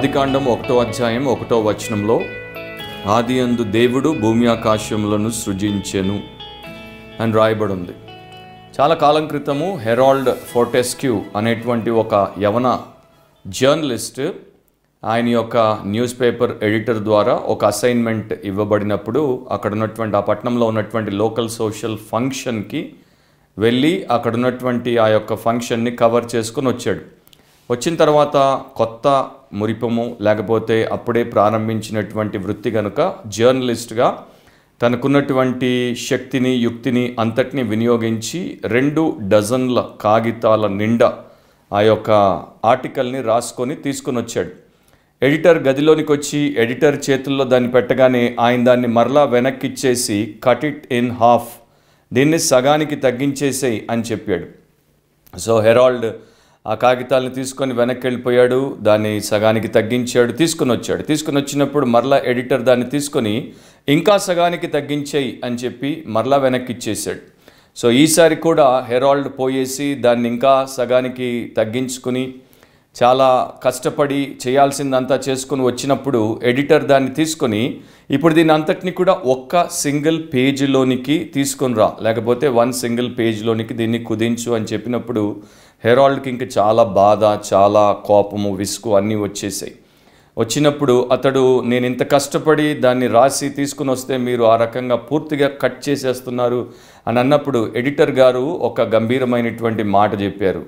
ఆదికాండం ఒకటో అధ్యాయం ఒకటో వచనంలో ఆది అందు దేవుడు భూమి ఆకాశములను సృజించెను అని రాయబడి ఉంది చాలా కాలం క్రితము హెరాల్డ్ ఫోర్టెస్క్యూ అనేటువంటి ఒక యవన జర్నలిస్ట్ ఆయన యొక్క న్యూస్ పేపర్ ఎడిటర్ ద్వారా ఒక అసైన్మెంట్ ఇవ్వబడినప్పుడు అక్కడ ఉన్నటువంటి ఆ పట్టణంలో ఉన్నటువంటి లోకల్ సోషల్ ఫంక్షన్కి వెళ్ళి అక్కడ ఉన్నటువంటి ఆ యొక్క ఫంక్షన్ని కవర్ చేసుకొని వచ్చాడు. వచ్చిన తర్వాత కొత్త మురిపము లేకపోతే అప్పుడే ప్రారంభించినటువంటి వృత్తి కనుక జర్నలిస్ట్గా తనకున్నటువంటి శక్తిని యుక్తిని అంతటిని వినియోగించి రెండు డజన్ల కాగితాల నిండా ఆ యొక్క ఆర్టికల్ని రాసుకొని తీసుకొని వచ్చాడు ఎడిటర్ గదిలోనికి వచ్చి ఎడిటర్ చేతుల్లో దాన్ని పెట్టగానే ఆయన దాన్ని మరలా వెనక్కి ఇచ్చేసి కట్ ఇట్ ఇన్ హాఫ్ దీన్ని సగానికి తగ్గించేసేయి అని చెప్పాడు. సో హెరాల్డ్ ఆ కాగితాలను తీసుకొని వెనక్కి వెళ్ళిపోయాడు దాన్ని సగానికి తగ్గించాడు తీసుకుని వచ్చాడు. తీసుకుని వచ్చినప్పుడు మరలా ఎడిటర్ దాన్ని తీసుకొని ఇంకా సగానికి తగ్గించేయి అని చెప్పి మరలా వెనక్కి ఇచ్చేసాడు సో ఈసారి కూడా హెరాల్డ్ పోయేసి దాన్ని ఇంకా సగానికి తగ్గించుకుని చాలా కష్టపడి చేయాల్సిందంతా చేసుకుని వచ్చినప్పుడు ఎడిటర్ దాన్ని తీసుకొని ఇప్పుడు దీని అంతటిని కూడా ఒక్క సింగిల్ పేజీలోనికి తీసుకొని రా. లేకపోతే వన్ సింగిల్ పేజ్లోనికి దీన్ని కుదించు అని చెప్పినప్పుడు హెరాల్డ్కి ఇంక చాలా బాధ చాలా కోపము విసుగు అన్నీ వచ్చేసాయి. వచ్చినప్పుడు అతడు నేను ఇంత కష్టపడి దాన్ని రాసి తీసుకుని వస్తే మీరు ఆ రకంగా పూర్తిగా కట్ చేసేస్తున్నారు అని అన్నప్పుడు ఎడిటర్ గారు ఒక గంభీరమైనటువంటి మాట చెప్పారు.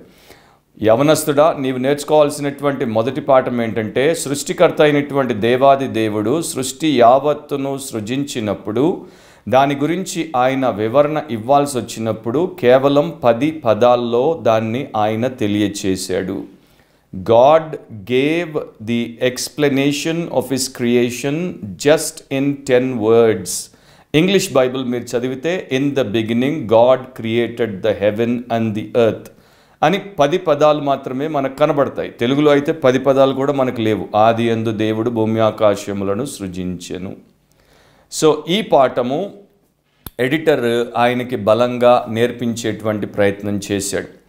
యవనస్తుడా నీవు నేర్చుకోవాల్సినటువంటి మొదటి పాఠం ఏంటంటే సృష్టికర్త అయినటువంటి దేవాది దేవుడు సృష్టి యావత్తును సృజించినప్పుడు దాని గురించి ఆయన వివరణ ఇవ్వాల్సి వచ్చినప్పుడు కేవలం పది పదాల్లో దాన్ని ఆయన తెలియచేశాడు. God gave the explanation of his creation just in ten words. English Bible మీరు చదివితే in the beginning God created the heaven and the earth. అని పది పదాలు మాత్రమే మనకు కనబడతాయి. తెలుగులో అయితే పది పదాలు కూడా మనకు లేవు. ఆది ఎందు దేవుడు భూమి ఆకాశములను సృజించెను. సో ఈ పాఠము ఎడిటర్ ఆయనకి బలంగా నేర్పించేటువంటి ప్రయత్నం చేశాడు.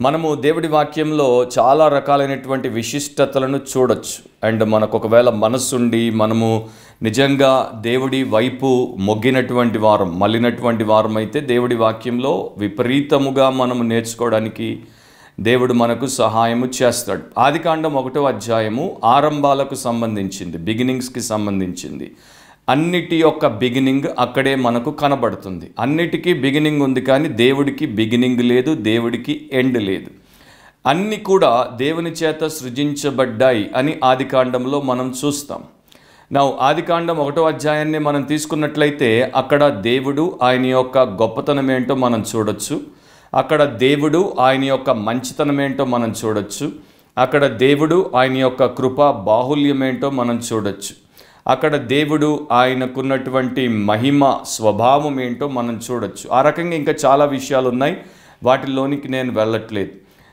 మనము దేవుడి వాక్యంలో చాలా రకాలైనటువంటి విశిష్టతలను చూడొచ్చు. అండ్ మనకు ఒకవేళ మనస్సుండి మనము నిజంగా దేవుడి వైపు మొగ్గినటువంటి వారం మళ్ళినటువంటి వారం అయితే దేవుడి వాక్యంలో విపరీతముగా మనము నేర్చుకోవడానికి దేవుడు మనకు సహాయము చేస్తాడు. ఆదికాండం ఒకటో అధ్యాయము ఆరంభాలకు సంబంధించింది బిగినింగ్స్కి సంబంధించింది. అన్నిటి యొక్క బిగినింగ్ అక్కడే మనకు కనబడుతుంది. అన్నిటికీ బిగినింగ్ ఉంది కానీ దేవుడికి బిగినింగ్ లేదు దేవుడికి ఎండ్ లేదు. అన్నీ కూడా దేవుని చేత సృజించబడ్డాయి అని ఆదికాండంలో మనం చూస్తాం. నా ఆదికాండం ఒకటో అధ్యాయాన్ని మనం తీసుకున్నట్లయితే అక్కడ దేవుడు ఆయన యొక్క గొప్పతనం ఏంటో మనం చూడొచ్చు. అక్కడ దేవుడు ఆయన యొక్క మంచితనం ఏంటో మనం చూడొచ్చు. అక్కడ దేవుడు ఆయన యొక్క కృప బాహుల్యం ఏంటో మనం చూడొచ్చు. అక్కడ దేవుడు ఆయనకున్నటువంటి మహిమ స్వభావం ఏంటో మనం చూడొచ్చు. ఆ రకంగా ఇంకా చాలా విషయాలు ఉన్నాయి వాటిలోనికి నేను వెళ్ళట్లేదు.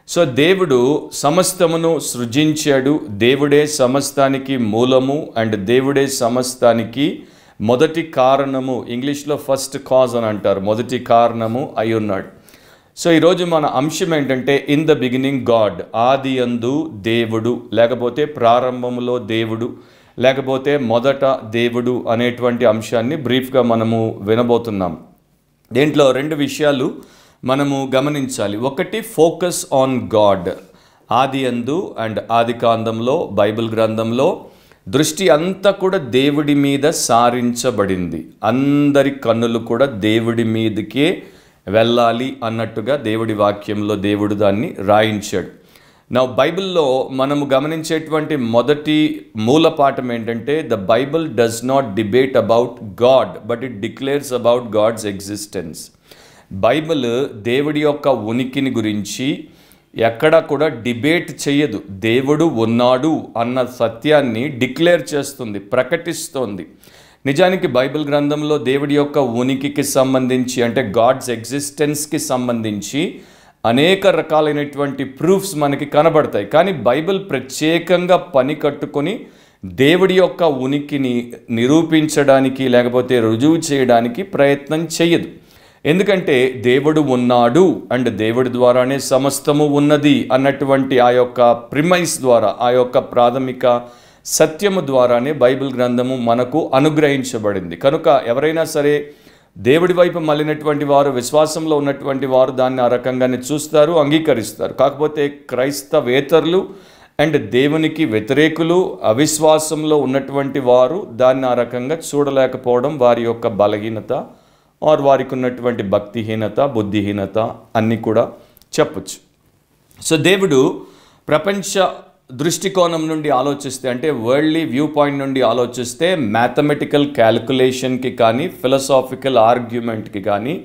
సో దేవుడు సమస్తమును సృజించాడు. దేవుడే సమస్తానికి మూలము అండ్ దేవుడే సమస్తానికి మొదటి కారణము. ఇంగ్లీష్లో ఫస్ట్ కాజ్ అని అంటారు. మొదటి కారణము అయి ఉన్నాడు. సో ఈరోజు మన అంశం ఏంటంటే ఇన్ ద బిగినింగ్ గాడ్ ఆది అందు దేవుడు లేకపోతే ప్రారంభములో దేవుడు లేకపోతే మొదట దేవుడు అనేటువంటి అంశాన్ని బ్రీఫ్గా మనము వినబోతున్నాం. దీంట్లో రెండు విషయాలు మనము గమనించాలి. ఒకటి ఫోకస్ ఆన్ గాడ్. ఆది అందు అండ్ ఆది కాందంలో బైబిల్ గ్రంథంలో దృష్టి అంతా కూడా దేవుడి మీద సారించబడింది. అందరి కన్నులు కూడా దేవుడి మీదకే వెళ్ళాలి అన్నట్టుగా దేవుడి వాక్యంలో దేవుడు దాన్ని రాయించాడు. నా బైబిల్లో మనము గమనించేటువంటి మొదటి మూల పాఠం ఏంటంటే the Bible does not debate about God but it declares about God's existence Bible దేవుడి యొక్క ఉనికిని గురించి ఎక్కడ కూడా డిబేట్ చేయదు దేవుడు ఉన్నాడు అన్న సత్యాన్ని డిక్లేర్ చేస్తుంది ప్రకటిస్తోంది. నిజానికి బైబిల్ గ్రంథంలో దేవుడి యొక్క ఉనికికి సంబంధించి అంటే గాడ్స్ ఎగ్జిస్టెన్స్కి సంబంధించి అనేక రకాలైనటువంటి ప్రూఫ్స్ మనకి కనబడతాయి. కానీ బైబిల్ ప్రత్యేకంగా పని కట్టుకొని దేవుడి యొక్క ఉనికిని నిరూపించడానికి లేకపోతే రుజువు చేయడానికి ప్రయత్నం చేయదు ఎందుకంటే దేవుడు ఉన్నాడు అండ్ దేవుడి ద్వారానే సమస్తము ఉన్నది అన్నటువంటి ఆ యొక్క ప్రిమైస్ ద్వారా ఆ యొక్క ప్రాథమిక సత్యము ద్వారానే బైబిల్ గ్రంథము మనకు అనుగ్రహించబడింది. కనుక ఎవరైనా సరే దేవుడి వైపు మళ్ళినటువంటి వారు విశ్వాసంలో ఉన్నటువంటి వారు దాన్ని ఆ రకంగానే చూస్తారు అంగీకరిస్తారు. కాకపోతే క్రైస్తవేతరులు అండ్ దేవునికి వ్యతిరేకులు అవిశ్వాసంలో ఉన్నటువంటి వారు దాన్ని ఆ రకంగా చూడలేకపోవడం వారి యొక్క బలహీనత ఆర్ వారికి ఉన్నటువంటి భక్తిహీనత బుద్ధిహీనత అన్నీ కూడా చెప్పచ్చు. సో దేవుడు ప్రపంచ దృష్టికోణం నుండి ఆలోచిస్తే అంటే వరల్డ్లీ వ్యూ పాయింట్ నుండి ఆలోచిస్తే మ్యాథమెటికల్ క్యాలిక్యులేషన్కి కానీ ఫిలసాఫికల్ ఆర్గ్యుమెంట్కి కానీ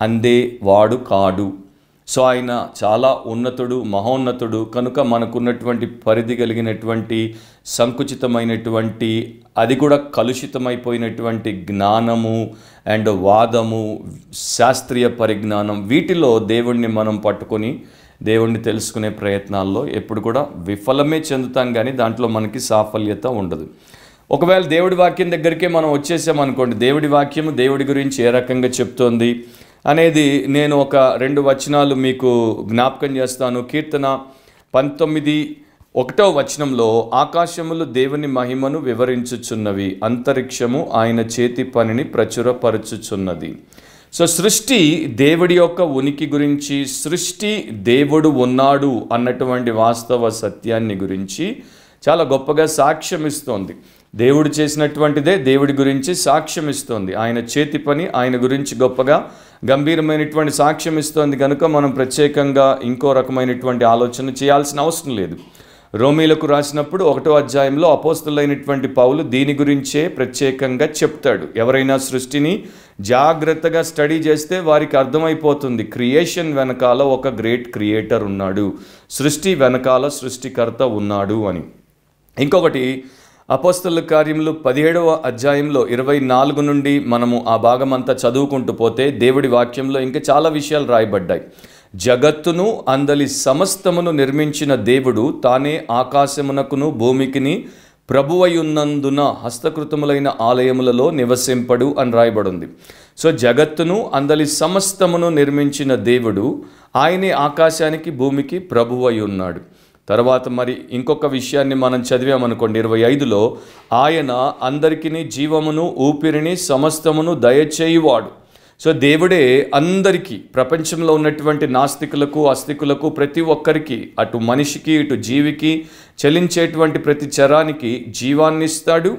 అందే వాడు కాడు. సో ఆయన చాలా ఉన్నతుడు మహోన్నతుడు. కనుక మనకున్నటువంటి పరిధి కలిగినటువంటి సంకుచితమైనటువంటి అది కూడా కలుషితమైపోయినటువంటి జ్ఞానము అండ్ వాదము శాస్త్రీయ పరిజ్ఞానం వీటిలో దేవుణ్ణి మనం పట్టుకొని దేవుణ్ణి తెలుసుకునే ప్రయత్నాల్లో ఎప్పుడు కూడా విఫలమే చెందుతాం కానీ దాంట్లో మనకి సాఫల్యత ఉండదు. ఒకవేళ దేవుడి వాక్యం దగ్గరికే మనం వచ్చేసామనుకోండి దేవుడి వాక్యము దేవుడి గురించి ఏ రకంగా చెప్తోంది అనేది నేను ఒక రెండు వచనాలు మీకు జ్ఞాపకం చేస్తాను. కీర్తన పంతొమ్మిది ఒకటో వచనంలో ఆకాశములు దేవుని మహిమను వివరించుచున్నవి అంతరిక్షము ఆయన చేతి పనిని ప్రచురపరచుచున్నది. సో సృష్టి దేవుడి యొక్క ఉనికి గురించి సృష్టి దేవుడు ఉన్నాడు అన్నటువంటి వాస్తవ సత్యాన్ని గురించి చాలా గొప్పగా సాక్ష్యం ఇస్తోంది దేవుడు చేసినటువంటిదే దేవుడి గురించి సాక్ష్యం ఇస్తోంది ఆయన చేతి పని ఆయన గురించి గొప్పగా గంభీరమైనటువంటి సాక్ష్యం ఇస్తోంది కనుక మనం ప్రత్యేకంగా ఇంకో రకమైనటువంటి ఆలోచన చేయాల్సిన అవసరం లేదు. రోమీలకు రాసినప్పుడు ఒకటో అధ్యాయంలో అపోస్తులైనటువంటి పౌలు దీని గురించే ప్రత్యేకంగా చెప్తాడు. ఎవరైనా సృష్టిని జాగ్రత్తగా స్టడీ చేస్తే వారికి అర్థమైపోతుంది. క్రియేషన్ వెనకాల ఒక గ్రేట్ క్రియేటర్ ఉన్నాడు. సృష్టి వెనకాల సృష్టికర్త ఉన్నాడు అని. ఇంకొకటి అపోస్తల కార్యములు పదిహేడవ అధ్యాయంలో ఇరవై నాలుగు నుండి మనము ఆ భాగం అంతా చదువుకుంటూ పోతే దేవుడి వాక్యంలో ఇంకా చాలా విషయాలు రాయబడ్డాయి. జగత్తును అందలి సమస్తమును నిర్మించిన దేవుడు తానే ఆకాశమునకును భూమికిని ప్రభువయున్నందున హస్తకృతములైన ఆలయములలో నివసింపడు అని రాయబడింది. సో జగత్తును అందలి సమస్తమును నిర్మించిన దేవుడు ఆయనే ఆకాశానికి భూమికి ప్రభువయున్నాడు. తర్వాత మరి ఇంకొక విషయాన్ని మనం చదివామనుకోండి ఇరవై ఐదులో ఆయన అందరికీ జీవమును ఊపిరిని సమస్తమును దయచేయువాడు. సో దేవుడే అందరికీ ప్రపంచంలో ఉన్నటువంటి నాస్తికులకు అస్తికులకు ప్రతి ఒక్కరికి అటు మనిషికి ఇటు జీవికి చలించేటువంటి ప్రతి చరానికి జీవాన్ని ఇస్తాడు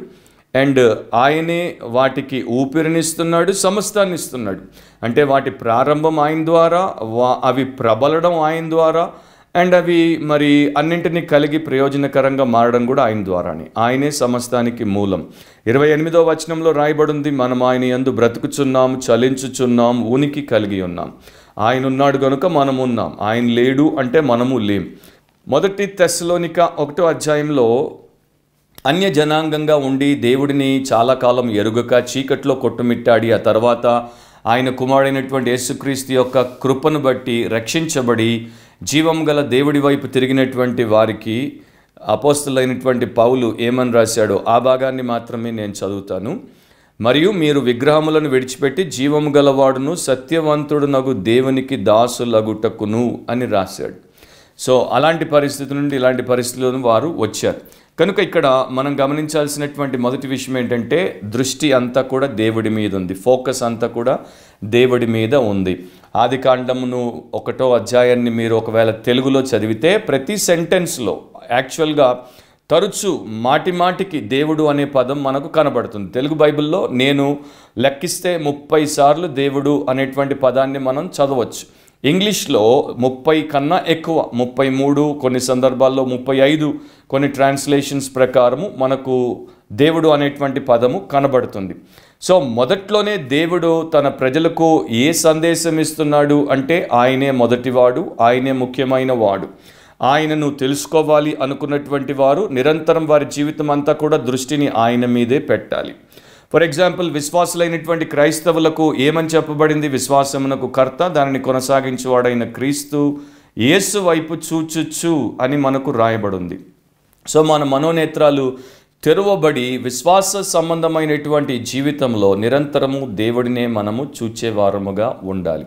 అండ్ ఆయనే వాటికి ఊపిరినిస్తున్నాడు సమస్తాన్ని ఇస్తున్నాడు అంటే వాటి ప్రారంభం ఆయన ద్వారా వా- అవి ప్రబలడం ఆయన ద్వారా అండ్ అవి మరి అన్నింటినీ కలిగి ప్రయోజనకరంగా మారడం కూడా ఆయన ద్వారానే. ఆయనే సమస్తానికి మూలం. ఇరవై ఎనిమిదో వచనంలో రాయబడింది మనం ఆయన ఎందు బ్రతుకుచున్నాం చలించుచున్నాం ఉనికి కలిగి ఉన్నాం. ఆయన ఉన్నాడు కనుక మనం ఉన్నాం. ఆయన లేడు అంటే మనము లేం. మొదటి తెస్సలోనిక ఒకటో అధ్యాయంలో అన్య జనాంగంగా ఉండి దేవుడిని చాలా కాలం ఎరుగక చీకట్లో కొట్టుమిట్టాడి ఆ తర్వాత ఆయన కుమారుడైనటువంటి యేసుక్రీస్తు యొక్క కృపను బట్టి రక్షించబడి జీవం గల దేవుడి వైపు తిరిగినటువంటి వారికి అపోస్తులైనటువంటి పౌలు ఏమని రాశాడో ఆ భాగాన్ని మాత్రమే నేను చదువుతాను. మరియు మీరు విగ్రహములను విడిచిపెట్టి జీవము గలవాడును సత్యవంతుడునగు దేవునికి దాసులగుటకును అని రాశాడు. సో అలాంటి పరిస్థితి నుండి ఇలాంటి పరిస్థితులను వారు వచ్చారు. కనుక ఇక్కడ మనం గమనించాల్సినటువంటి మొదటి విషయం ఏంటంటే దృష్టి అంతా కూడా దేవుడి మీద ఉంది. ఫోకస్ అంతా కూడా దేవుడి మీద ఉంది. ఆది కాండమును ఒకటో అధ్యాయాన్ని మీరు ఒకవేళ తెలుగులో చదివితే ప్రతి సెంటెన్స్లో యాక్చువల్గా తరచు మాటి మాటికి దేవుడు అనే పదం మనకు కనబడుతుంది. తెలుగు బైబిల్లో నేను లెక్కిస్తే ముప్పై సార్లు దేవుడు అనేటువంటి పదాన్ని మనం చదవచ్చు. ఇంగ్లీష్లో ముప్పై కన్నా ఎక్కువ ముప్పై మూడు కొన్ని సందర్భాల్లో ముప్పై ఐదు కొన్ని ట్రాన్స్లేషన్స్ ప్రకారము మనకు దేవుడు అనేటువంటి పదము కనబడుతుంది. సో మొదట్లోనే దేవుడు తన ప్రజలకు ఏ సందేశం ఇస్తున్నాడు అంటే ఆయనే మొదటివాడు ఆయనే ముఖ్యమైన వాడు. ఆయనను తెలుసుకోవాలి అనుకున్నటువంటి వారు నిరంతరం వారి జీవితం అంతా కూడా దృష్టిని ఆయన మీదే పెట్టాలి. ఫర్ ఎగ్జాంపుల్ విశ్వాసులైనటువంటి క్రైస్తవులకు ఏమని చెప్పబడింది? విశ్వాసమునకు కర్త దానిని కొనసాగించేవాడైన క్రీస్తు యేసు వైపు చూచుచ్చు అని మనకు రాయబడింది. సో మన మనోనేత్రాలు తెరవబడి విశ్వాస సంబంధమైనటువంటి జీవితంలో నిరంతరము దేవుడినే మనము చూచేవారముగా ఉండాలి.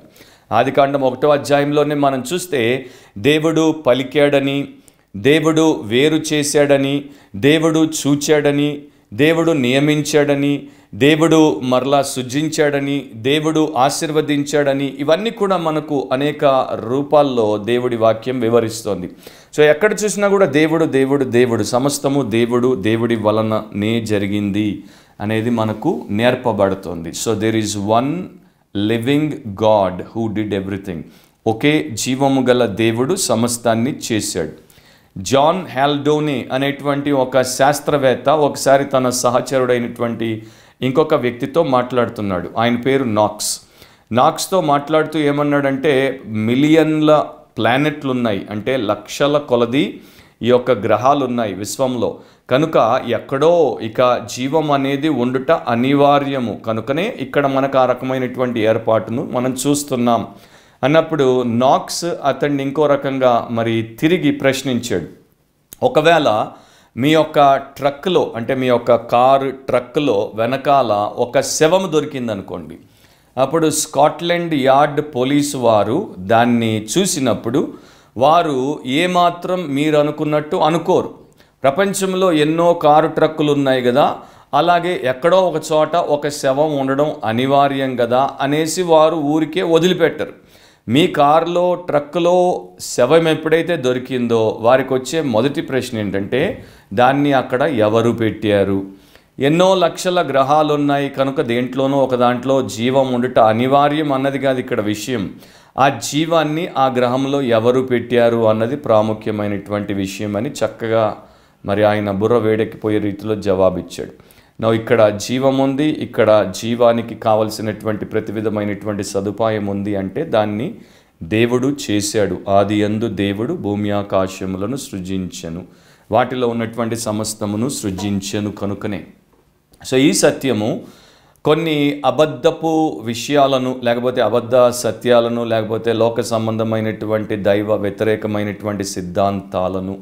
ఆదికాండం ఒకటో అధ్యాయంలోనే మనం చూస్తే దేవుడు పలికాడని దేవుడు వేరు చేశాడని దేవుడు చూచాడని దేవుడు నియమించాడని దేవుడు మరలా సృజించాడని దేవుడు ఆశీర్వదించాడని ఇవన్నీ కూడా మనకు అనేక రూపాల్లో దేవుడి వాక్యం వివరిస్తోంది. సో ఎక్కడ చూసినా కూడా దేవుడు దేవుడు దేవుడు సమస్తము దేవుడు దేవుడి వలననే జరిగింది అనేది మనకు నేర్పబడుతుంది. So there is one living God who did everything ఒకే జీవము గల దేవుడు సమస్తాన్ని చేశాడు. జాన్ హ్యాల్డోనీ అనేటువంటి ఒక శాస్త్రవేత్త ఒకసారి తన సహచరుడైనటువంటి ఇంకొక వ్యక్తితో మాట్లాడుతున్నాడు. ఆయన పేరు నాక్స్. నాక్స్తో మాట్లాడుతూ ఏమన్నాడంటే మిలియన్ల ప్లానెట్లు ఉన్నాయి అంటే లక్షల కొలది ఈ యొక్క గ్రహాలు ఉన్నాయి విశ్వంలో. కనుక ఎక్కడో ఇక జీవం అనేది ఉండుట అనివార్యము. కనుకనే ఇక్కడ మనకు ఆ రకమైనటువంటి ఏర్పాటును మనం చూస్తున్నాం. అన్నప్పుడు నాక్స్ అతన్ని ఇంకో రకంగా మరి తిరిగి ప్రశ్నించాడు. ఒకవేళ మీ యొక్క ట్రక్లో అంటే మీ యొక్క కారు ట్రక్లో వెనకాల ఒక శవం దొరికిందనుకోండి. అప్పుడు స్కాట్లాండ్ యార్డ్ పోలీసు వారు దాన్ని చూసినప్పుడు వారు ఏమాత్రం మీరు అనుకున్నట్టు అనుకోరు. ప్రపంచంలో ఎన్నో కారు ట్రక్కులు ఉన్నాయి కదా అలాగే ఎక్కడో ఒక చోట ఒక శవం ఉండడం అనివార్యం కదా అనేసి వారు ఊరికే వదిలిపెట్టరు. మీ కారులో ట్రక్కులో శవం ఎప్పుడైతే దొరికిందో వారికి వచ్చే మొదటి ప్రశ్న ఏంటంటే దాన్ని అక్కడ ఎవరు పెట్టారు? ఎన్నో లక్షల గ్రహాలు ఉన్నాయి కనుక దేంట్లోనూ ఒక దాంట్లో జీవం ఉండుట అనివార్యం అన్నది కాదు ఇక్కడ విషయం. ఆ జీవాన్ని ఆ గ్రహంలో ఎవరు పెట్టారు అన్నది ప్రాముఖ్యమైనటువంటి విషయం అని చక్కగా మరి ఆయన బుర్ర వేడెక్కిపోయే రీతిలో జవాబిచ్చాడు. నా ఇక్కడ జీవం ఉంది ఇక్కడ జీవానికి కావలసినటువంటి ప్రతి విధమైనటువంటి సదుపాయం ఉంది అంటే దాన్ని దేవుడు చేశాడు. ఆది అందు దేవుడు భూమి ఆకాశములను సృజించెను. వాటిలో ఉన్నటువంటి సమస్తమును సృజించెను కనుకనే. సో ఈ సత్యము కొన్ని అబద్ధపు విషయాలను లేకపోతే అబద్ధ సత్యాలను లేకపోతే లోక సంబంధమైనటువంటి దైవ వ్యతిరేకమైనటువంటి సిద్ధాంతాలను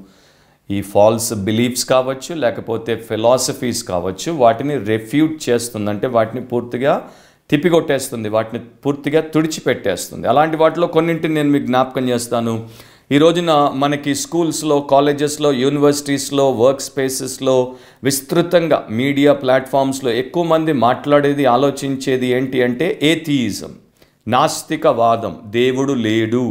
ఈ ఫాల్స్ బిలీఫ్స్ కావచ్చు లేకపోతే ఫిలాసఫీస్ కావచ్చు వాటిని రెఫ్యూట్ చేస్తుంది అంటే వాటిని పూర్తిగా తిప్పికొట్టేస్తుంది వాటిని పూర్తిగా తుడిచిపెట్టేస్తుంది. అలాంటి వాటిలో కొన్నింటిని నేను మీకు జ్ఞాపకం చేస్తాను. ఈ రోజున మనకి స్కూల్స్లో కాలేజెస్లో యూనివర్సిటీస్లో వర్క్ స్పేసెస్లో విస్తృతంగా మీడియా ప్లాట్ఫామ్స్లో ఎక్కువ మంది మాట్లాడేది ఆలోచించేది ఏంటి అంటే ఏథియిజం నాస్తికవాదం దేవుడు లేడు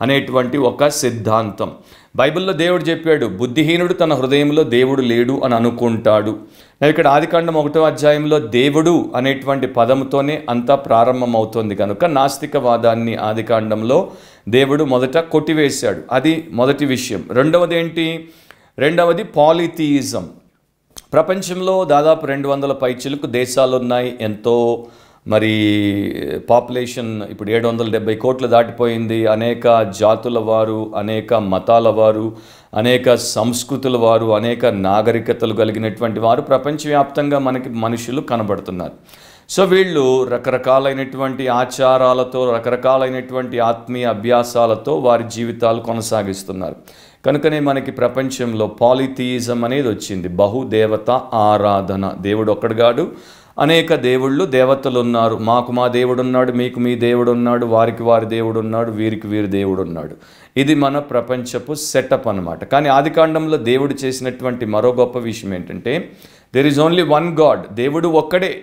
అనేటువంటి ఒక సిద్ధాంతం. బైబిల్లో దేవుడు చెప్పాడు బుద్ధిహీనుడు తన హృదయంలో దేవుడు లేడు అని అనుకుంటాడు. ఇక్కడ ఆదికాండం ఒకటో అధ్యాయంలో దేవుడు అనేటువంటి పదంతోనే అంతా ప్రారంభమవుతోంది. కనుక నాస్తికవాదాన్ని ఆదికాండంలో దేవుడు మొదట కొట్టివేశాడు. అది మొదటి విషయం. రెండవది ఏంటి రెండవది పాలిథియిజం. ప్రపంచంలో దాదాపు రెండు వందల పైచిలకు దేశాలు ఉన్నాయి ఎంతో. మరి పాపులేషన్ ఇప్పుడు ఏడు వందల డెబ్బై కోట్లు దాటిపోయింది. అనేక జాతుల వారు అనేక మతాల వారు అనేక సంస్కృతుల వారు అనేక నాగరికతలు కలిగినటువంటి వారు ప్రపంచవ్యాప్తంగా మనకి మనుషులు కనబడుతున్నారు. సో వీళ్ళు రకరకాలైనటువంటి ఆచారాలతో రకరకాలైనటువంటి ఆత్మీయ అభ్యాసాలతో వారి జీవితాలు కొనసాగిస్తున్నారు. కనుకనే మనకి ప్రపంచంలో పాలిథియిజం అనేది వచ్చింది. బహుదేవత ఆరాధన. దేవుడు ఒక్కడుగాడు అనేక దేవుళ్ళు దేవతలు ఉన్నారు మాకు మా దేవుడు ఉన్నాడు మీకు మీ దేవుడు ఉన్నాడు వారికి వారి దేవుడు ఉన్నాడు వీరికి వీరి దేవుడు ఉన్నాడు ఇది మన ప్రపంచపు సెటప్ అనమాట కానీ ఆదికాండంలో దేవుడు చేసినటువంటి మరో గొప్ప విషయం ఏంటంటే there is only one God దేవుడు ఒక్కడే.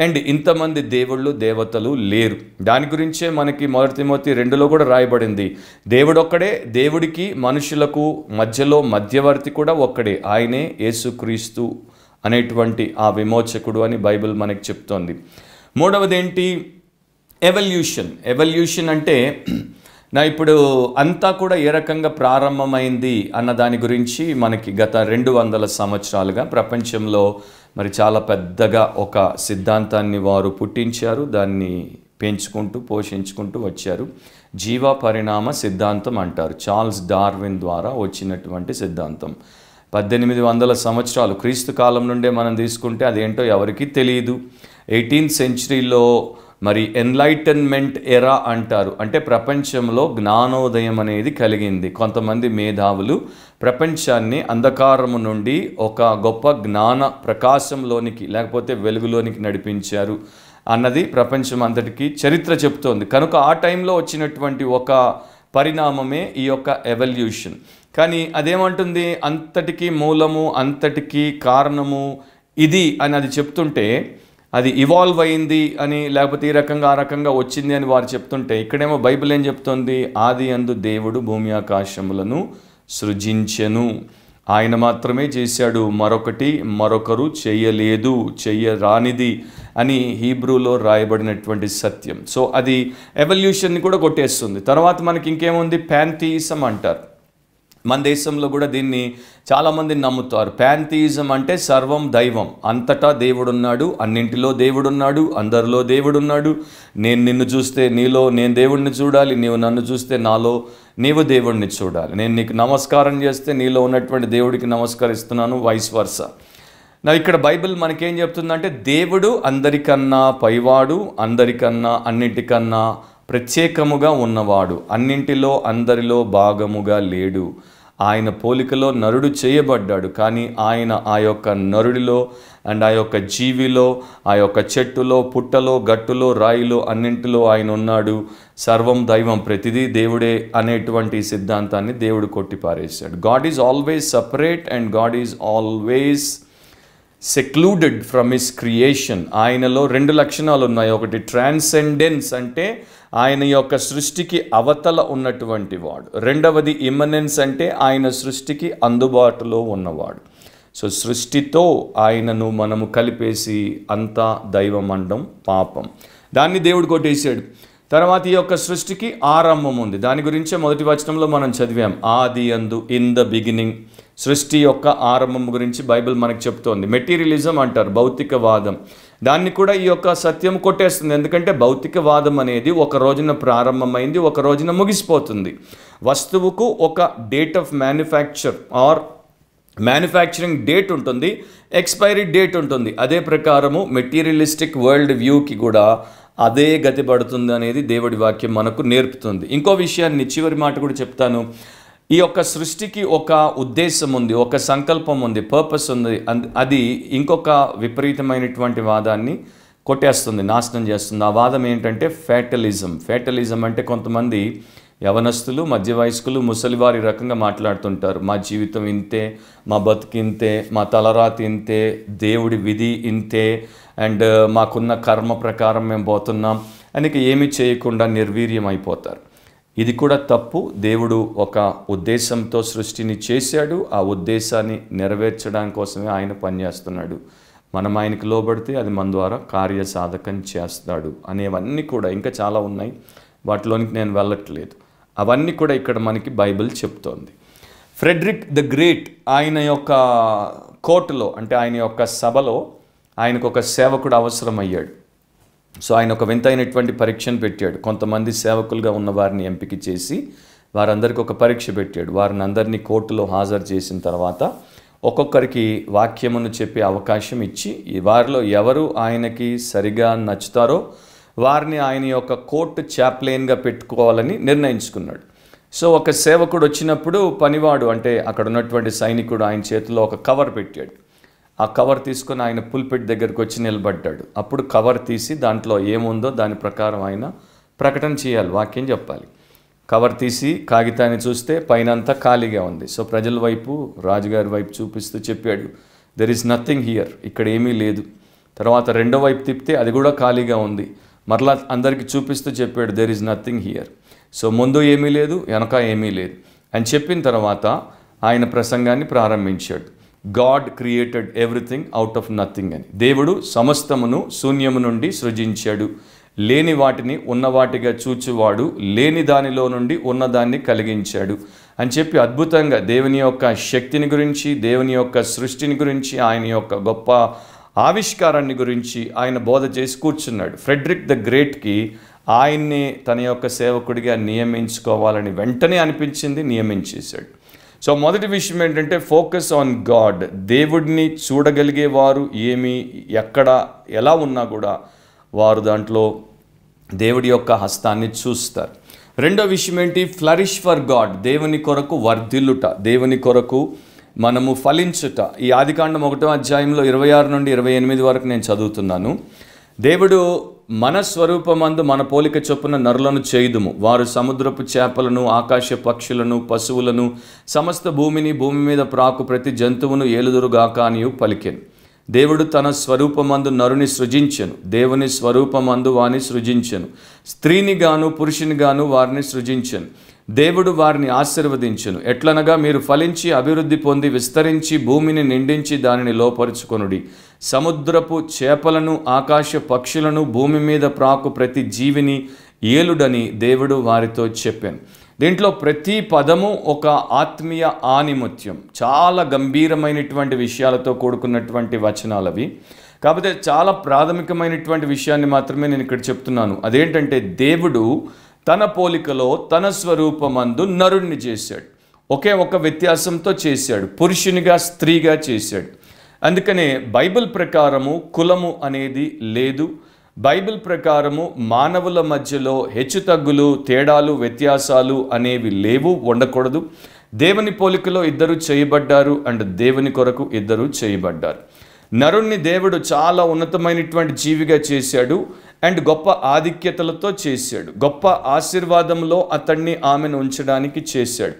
అండ్ ఇంతమంది దేవుళ్ళు దేవతలు లేరు. దాని గురించే మనకి మొదటి తిమోతి రెండులో కూడా రాయబడింది. దేవుడొక్కడే దేవుడికి మనుషులకు మధ్యలో మధ్యవర్తి కూడా ఒక్కడే. ఆయనే యేసుక్రీస్తు. అనేటువంటి ఆ విమోచకుడు అని బైబిల్ మనకి చెప్తోంది. మూడవది ఏంటి ఎవల్యూషన్. ఎవల్యూషన్ అంటే నా ఇప్పుడు అంతా కూడా ఏ రకంగా ప్రారంభమైంది అన్న దాని గురించి మనకి గత రెండు వందల సంవత్సరాలుగా ప్రపంచంలో మరి చాలా పెద్దగా ఒక సిద్ధాంతాన్ని వారు పుట్టించారు. దాన్ని పెంచుకుంటూ పోషించుకుంటూ వచ్చారు. జీవ పరిణామ సిద్ధాంతం అంటారు. చార్ల్స్ డార్విన్ ద్వారా వచ్చినటువంటి సిద్ధాంతం. పద్దెనిమిది వందల సంవత్సరాలు క్రీస్తు కాలం నుండే మనం తీసుకుంటే అదేంటో ఎవరికి తెలియదు. ఎయిటీన్త్ సెంచరీలో మరి ఎన్లైటన్మెంట్ ఎరా అంటారు. అంటే ప్రపంచంలో జ్ఞానోదయం అనేది కలిగింది. కొంతమంది మేధావులు ప్రపంచాన్ని అంధకారము నుండి ఒక గొప్ప జ్ఞాన ప్రకాశంలోనికి లేకపోతే వెలుగులోనికి నడిపించారు అన్నది ప్రపంచం అంతటికి చరిత్ర చెప్తోంది కనుక ఆ టైంలో వచ్చినటువంటి ఒక పరిణామమే ఈ యొక్క ఎవల్యూషన్ కానీ అదేమంటుంది? అంతటికి మూలము అంతటికి కారణము ఇది అని అది చెప్తుంటే అది ఇవాల్వ్ అయింది అని లేకపోతే ఈ రకంగా ఆ రకంగా వచ్చింది అని వారు చెప్తుంటే ఇక్కడేమో బైబిల్ ఏం చెప్తోంది? ఆది అందు దేవుడు భూమి ఆకాశములను సృజించెను. ఆయన మాత్రమే చేశాడు మరొకటి మరొకరు చేయలేదు చెయ్యరానిది అని హీబ్రూలో రాయబడినటువంటి సత్యం. సో అది ఎవల్యూషన్ని కూడా కొట్టేస్తుంది. తర్వాత మనకి ఇంకేముంది? ప్యాంథీయిజం అంటారు. మన దేశంలో కూడా దీన్ని చాలామంది నమ్ముతారు. ప్యాంథీయిజం అంటే సర్వం దైవం. అంతటా దేవుడున్నాడు అన్నింటిలో దేవుడున్నాడు అందరిలో దేవుడున్నాడు. నేను నిన్ను చూస్తే నీలో నేను దేవుడిని చూడాలి నీవు నన్ను చూస్తే నాలో నీవు దేవుడిని చూడాలి. నేను నీకు నమస్కారం చేస్తే నీలో ఉన్నటువంటి దేవుడికి నమస్కరిస్తున్నాను వైస్ వర్స. నా ఇక్కడ బైబిల్ మనకేం చెప్తుందంటే దేవుడు అందరికన్నా పైవాడు అందరికన్నా అన్నిటికన్నా ప్రత్యేకముగా ఉన్నవాడు అన్నింటిలో అందరిలో భాగముగా లేడు. ఆయన పోలికలో నరుడు చేయబడ్డాడు కానీ ఆయన ఆ యొక్క నరుడిలో అండ్ ఆ యొక్క జీవిలో ఆ యొక్క చెట్టులో పుట్టలో గట్టులో రాయిలో అన్నింటిలో ఆయన ఉన్నాడు. సర్వం దైవం ప్రతిదీ దేవుడే అనేటువంటి సిద్ధాంతాన్ని దేవుడు కొట్టిపారేశాడు. God is always separate and God is always secluded from his creation ఆయనలో రెండు లక్షణాలు ఉన్నాయి. ఒకటి ట్రాన్సెండెన్స్ అంటే ఆయన యొక్క సృష్టికి అవతల ఉన్నటువంటి వాడు. రెండవది ఇమనెన్స్ అంటే ఆయన సృష్టికి అందుబాటులో ఉన్నవాడు. సో సృష్టితో ఆయనను మనము కలిపేసి అంతా దైవం అండం పాపం. దాన్ని దేవుడు కొట్టేశాడు. తర్వాత ఈ యొక్క సృష్టికి ఆరంభం ఉంది. దాని గురించే మొదటి వచనంలో మనం చదివాం. ఆది అందు ఇన్ ద బిగినింగ్ సృష్టి యొక్క ఆరంభం గురించి బైబిల్ మనకు చెప్తోంది. మెటీరియలిజం అంటారు భౌతికవాదం. దాన్ని కూడా ఈ యొక్క సత్యం కొట్టేస్తుంది. ఎందుకంటే భౌతికవాదం అనేది ఒక రోజున ప్రారంభమైంది ఒక రోజున ముగిసిపోతుంది. వస్తువుకు ఒక date of manufacture or manufacturing date ఉంటుంది ఎక్స్పైరీ డేట్ ఉంటుంది. అదే ప్రకారము మెటీరియలిస్టిక్ వరల్డ్ వ్యూకి కూడా అదే గతి పడుతుంది అనేది దేవుడి వాక్యం మనకు నేర్పుతుంది. ఇంకో విషయాన్ని చివరి మాట కూడా చెప్తాను. ఈ యొక్క సృష్టికి ఒక ఉద్దేశం ఉంది ఒక సంకల్పం ఉంది పర్పస్ ఉంది. అది ఇంకొక విపరీతమైనటువంటి వాదాన్ని కొట్టేస్తుంది నాశనం చేస్తుంది. ఆ వాదం ఏంటంటే ఫ్యాటలిజం ఫేటలిజం అంటే కొంతమంది యవనస్తులు మధ్య వయస్కులు ముసలివారి రకంగా మాట్లాడుతుంటారు. మా జీవితం ఇంతే మా బతుకు ఇంతే మా తలరాతి ఇంతే దేవుడి విధి ఇంతే అండ్ మాకున్న కర్మ ప్రకారం మేము పోతున్నాం అని ఏమి చేయకుండా నిర్వీర్యం అయిపోతారు. ఇది కూడా తప్పు. దేవుడు ఒక ఉద్దేశంతో సృష్టిని చేశాడు. ఆ ఉద్దేశాన్ని నెరవేర్చడానికి కోసమే ఆయన పనిచేస్తున్నాడు. మనం ఆయనకి లోబడితే అది మన ద్వారా కార్యసాధకం చేస్తాడు అనేవన్నీ కూడా ఇంకా చాలా ఉన్నాయి. వాటిలోనికి నేను వెళ్ళట్లేదు. అవన్నీ కూడా ఇక్కడ మనకి బైబిల్ చెప్తోంది. ఫ్రెడ్రిక్ ద గ్రేట్ ఆయన యొక్క కోర్టులో అంటే ఆయన యొక్క సభలో ఆయనకు ఒక సేవకుడు అవసరమయ్యాడు. సో ఆయన ఒక వింతైనటువంటి పరీక్షను పెట్టాడు. కొంతమంది సేవకులుగా ఉన్న వారిని ఎంపిక చేసి వారందరికీ ఒక పరీక్ష పెట్టాడు. వారిని అందరినీ కోర్టులో హాజరు చేసిన తర్వాత ఒక్కొక్కరికి వాక్యమును చెప్పే అవకాశం ఇచ్చి ఈ వారిలో ఎవరు ఆయనకి సరిగా నచ్చుతారో వారిని ఆయన యొక్క కోర్టు చాప్లైన్గా పెట్టుకోవాలని నిర్ణయించుకున్నాడు. సో ఒక సేవకుడు వచ్చినప్పుడు పనివాడు అంటే అక్కడ ఉన్నటువంటి సైనికుడు ఆయన చేతిలో ఒక కవర్ పెట్టాడు. ఆ కవర్ తీసుకొని ఆయన పుల్పెట్ దగ్గరికి వచ్చి నిలబడ్డాడు. అప్పుడు కవర్ తీసి దాంట్లో ఏముందో దాని ప్రకారం ఆయన ప్రకటన చేయాలి వాక్యం చెప్పాలి. కవర్ తీసి కాగితాన్ని చూస్తే పైన అంతా ఖాళీగా ఉంది. సో ప్రజల వైపు రాజుగారి వైపు చూపిస్తూ చెప్పాడు దెర్ ఈజ్ నథింగ్ హియర్ ఇక్కడ ఏమీ లేదు. తర్వాత రెండో వైపు తిప్పితే అది కూడా ఖాళీగా ఉంది. మరలా అందరికీ చూపిస్తూ చెప్పాడు there is nothing here so ముందు ఏమీ లేదు వెనక ఏమీ లేదు. అని చెప్పిన తర్వాత ఆయన ప్రసంగాన్ని ప్రారంభించాడు. God created everything out of nothing అని. దేవుడు సమస్తమును శూన్యము నుండి సృజించాడు. లేని వాటిని ఉన్నవాటిగా చూచువాడు లేని దానిలో నుండి ఉన్నదాన్ని కలిగించాడు అని చెప్పి అద్భుతంగా దేవుని యొక్క శక్తిని గురించి దేవుని యొక్క సృష్టిని గురించి ఆయన యొక్క గొప్ప ఆవిష్కారాన్ని గురించి ఆయన బోధ చేసి కూర్చున్నాడు. ఫ్రెడ్రిక్ ద గ్రేట్కి ఆయన్ని తన యొక్క సేవకుడిగా నియమించుకోవాలని వెంటనే అనిపించింది నియమించేశాడు. సో మొదటి విషయం ఏంటంటే ఫోకస్ ఆన్ గాడ్. దేవుడిని చూడగలిగే వారు ఏమి ఎక్కడ ఎలా ఉన్నా కూడా వారు దాంట్లో దేవుడి యొక్క హస్తాన్ని చూస్తారు. రెండో విషయం ఏంటి? ఫ్లరిష్ ఫర్ గాడ్ దేవుని కొరకు వర్ధిల్లుట దేవుని కొరకు మనము ఫలించుట. ఈ ఆదికాండం ఒకటో అధ్యాయంలో ఇరవై ఆరు నుండి ఇరవై ఎనిమిది వరకు నేను చదువుతున్నాను. దేవుడు మన స్వరూపమందు మన పోలిక చొప్పున నరులను చేయుదుము. వారు సముద్రపు చేపలను ఆకాశ పక్షులను పశువులను సమస్త భూమిని భూమి మీద ప్రాకు ప్రతి జంతువును ఏలుదురుగాక అనియు పలికెను. దేవుడు తన స్వరూపమందు నరుని సృజించెను. దేవుని స్వరూపమందు వాని సృజించెను. స్త్రీని గాను పురుషుని గాను వారిని సృజించెను. దేవుడు వారిని ఆశీర్వదించును. ఎట్లనగా మీరు ఫలించి అభివృద్ధి పొంది విస్తరించి భూమిని నిండించి దానిని లోపరుచుకొనుడి. సముద్రపు చేపలను ఆకాశ పక్షులను భూమి మీద ప్రాకు ప్రతి జీవిని ఏలుడని దేవుడు వారితో చెప్పాను. దీంట్లో ప్రతి పదము ఒక ఆత్మీయ ఆనిముత్యం. చాలా గంభీరమైనటువంటి విషయాలతో కూడుకున్నటువంటి వచనాలు అవి కాకపోతే చాలా ప్రాథమికమైనటువంటి విషయాన్ని మాత్రమే నేను ఇక్కడ చెప్తున్నాను. అదేంటంటే దేవుడు తన పోలికలో తన స్వరూపమందు నరుణ్ణి చేశాడు. ఒకే ఒక వ్యత్యాసంతో చేశాడు. పురుషునిగా స్త్రీగా చేశాడు. అందుకనే బైబిల్ ప్రకారము కులము అనేది లేదు. బైబిల్ ప్రకారము మానవుల మధ్యలో హెచ్చుతగ్గులు తేడాలు వ్యత్యాసాలు అనేవి లేవు ఉండకూడదు. దేవుని పోలికలో ఇద్దరు చేయబడ్డారు అండ్ దేవుని కొరకు ఇద్దరు చేయబడ్డారు. నరుణ్ణి దేవుడు చాలా ఉన్నతమైనటువంటి జీవిగా చేశాడు అండ్ గొప్ప ఆధిక్యతలతో చేశాడు. గొప్ప ఆశీర్వాదంలో అతన్ని ఆమెను ఉంచడానికి చేశాడు.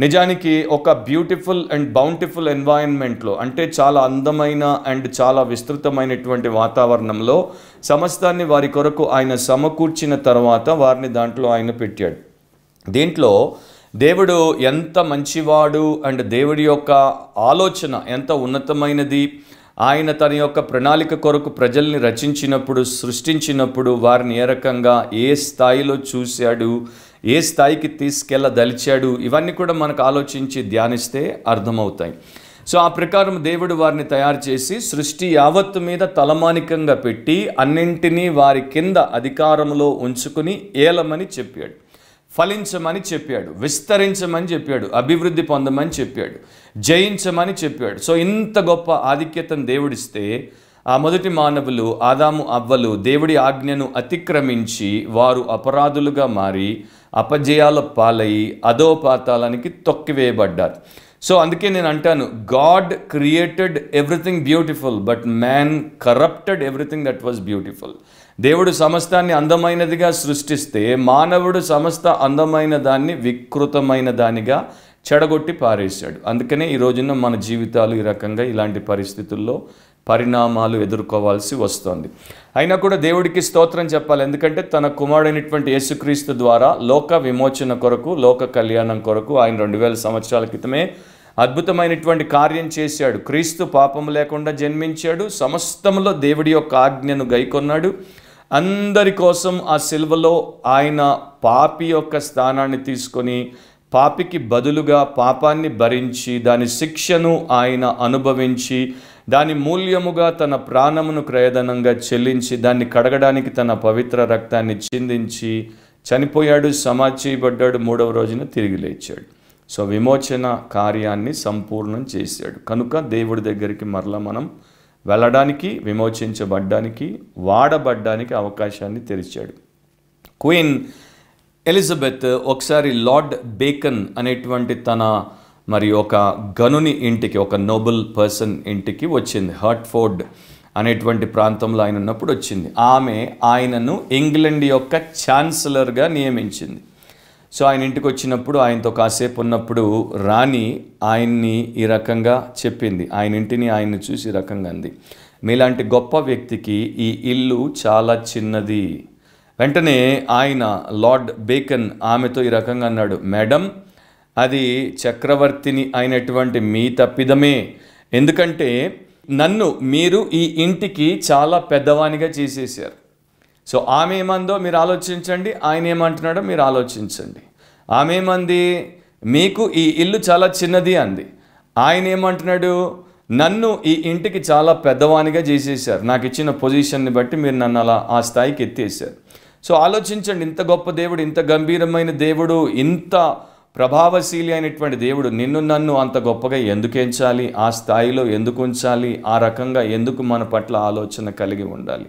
నిజానికి ఒక బ్యూటిఫుల్ అండ్ బౌంటిఫుల్ ఎన్వైరన్మెంట్లో అంటే చాలా అందమైన అండ్ చాలా విస్తృతమైనటువంటి వాతావరణంలో సమస్తాన్ని వారి కొరకు ఆయన సమకూర్చిన తర్వాత వారిని దాంట్లో ఆయన పెట్టాడు. దీంట్లో దేవుడు ఎంత మంచివాడు అండ్ దేవుడి యొక్క ఆలోచన ఎంత ఉన్నతమైనది ఆయన తన యొక్క ప్రణాళిక కొరకు ప్రజల్ని రచించినప్పుడు సృష్టించినప్పుడు వారిని ఏ రకంగా ఏ స్థాయిలో చూశాడు ఏ స్థాయికి తీసుకెళ్ళదలిచాడు ఇవన్నీ కూడా మనకు ఆలోచించి ధ్యానిస్తే అర్థమవుతాయి. సో ఆ ప్రకారం దేవుడు వారిని తయారు చేసి సృష్టి యావత్తు మీద తలమానికంగా పెట్టి అన్నింటినీ వారి కింద అధికారంలో ఉంచుకుని ఏలమని చెప్పాడు. ఫలించమని చెప్పాడు విస్తరించమని చెప్పాడు అభివృద్ధి పొందమని చెప్పాడు జయించమని చెప్పాడు. సో ఇంత గొప్ప ఆధిక్యతను దేవుడిస్తే ఆ మొదటి మానవులు ఆదాము అవ్వలు దేవుడి ఆజ్ఞను అతిక్రమించి వారు అపరాధులుగా మారి అపజయాల పాలై అధోపాతాలానికి తొక్కివేయబడ్డారు. సో అందుకే నేను అంటాను God created everything beautiful but man corrupted everything that was beautiful. దేవుడు సమస్తాన్ని అందమైనదిగా సృష్టిస్తే మానవుడు సమస్త అందమైన దాన్ని వికృతమైన దానిగా చెడగొట్టి పారేశాడు. అందుకనే ఈ రోజున మన జీవితాలు ఈ రకంగా ఇలాంటి పరిస్థితుల్లో పరిణామాలు ఎదుర్కోవాల్సి వస్తుంది. అయినా కూడా దేవుడికి స్తోత్రం చెప్పాలి. ఎందుకంటే తన కుమారుడైనటువంటి యేసుక్రీస్తు ద్వారా లోక విమోచన కొరకు లోక కళ్యాణం కొరకు ఆయన రెండు వేల సంవత్సరాల క్రితమే అద్భుతమైనటువంటి కార్యం చేశాడు. క్రీస్తు పాపం లేకుండా జన్మించాడు. సమస్తములో దేవుడి యొక్క ఆజ్ఞను గైకొన్నాడు. అందరి కోసం ఆ సిల్వలో ఆయన పాపి యొక్క స్థానాన్ని తీసుకొని పాపికి బదులుగా పాపాన్ని భరించి దాని శిక్షను ఆయన అనుభవించి దాని మూల్యముగా తన ప్రాణమును క్రయధనంగా చెల్లించి దాన్ని కడగడానికి తన పవిత్ర రక్తాన్ని చిందించి చనిపోయాడు సమాధి చేయబడ్డాడు మూడవ రోజున తిరిగి లేచాడు. సో విమోచన కార్యాన్ని సంపూర్ణం చేశాడు. కనుక దేవుడి దగ్గరికి మరలా మనం వెళ్ళడానికి విమోచించబడ్డానికి వాడబడ్డానికి అవకాశాన్ని తెరిచాడు. క్వీన్ ఎలిజబెత్ ఒకసారి లార్డ్ బేకన్ అనేటువంటి తన మరి ఒక గనుని ఇంటికి ఒక నోబుల్ పర్సన్ ఇంటికి వచ్చింది. హర్ట్ఫోర్డ్ అనేటువంటి ప్రాంతంలో ఆయన ఉన్నప్పుడు వచ్చింది. ఆమె ఆయనను ఇంగ్లాండ్ యొక్క ఛాన్సలర్గా నియమించింది. సో ఆయన ఇంటికి వచ్చినప్పుడు ఆయనతో కాసేపు ఉన్నప్పుడు రాణి ఆయన్ని ఈ రకంగా చెప్పింది. ఆయన ఇంటిని ఆయన్ని చూసి ఈ రకంగా అంది. మీలాంటి గొప్ప వ్యక్తికి ఈ ఇల్లు చాలా చిన్నది. వెంటనే ఆయన లార్డ్ బేకన్ ఆమెతో ఈ రకంగా అన్నాడు మేడం అది చక్రవర్తిని అయినటువంటి మీ తప్పిదమే. ఎందుకంటే నన్ను మీరు ఈ ఇంటికి చాలా పెద్దవానిగా చేసేసారు సో ఆమె ఏమందో మీరు ఆలోచించండి ఆయన ఏమంటున్నాడో మీరు ఆలోచించండి. ఆమె ఏమంది మీకు ఈ ఇల్లు చాలా చిన్నది అంది. ఆయన ఏమంటున్నాడు నన్ను ఈ ఇంటికి చాలా పెద్దవానిగా చేసేసారు నాకు ఇచ్చిన పొజిషన్ని బట్టి మీరు నన్ను అలా ఆ స్థాయికి ఎత్తేసారు సో ఆలోచించండి ఇంత గొప్ప దేవుడు ఇంత గంభీరమైన దేవుడు ఇంత ప్రభావశీలి అయినటువంటి దేవుడు నిన్ను నన్ను అంత గొప్పగా ఎందుకు ఎంచాలి? ఆ స్థాయిలో ఎందుకు ఉంచాలి? ఆ రకంగా ఎందుకు మన పట్ల ఆలోచన కలిగి ఉండాలి?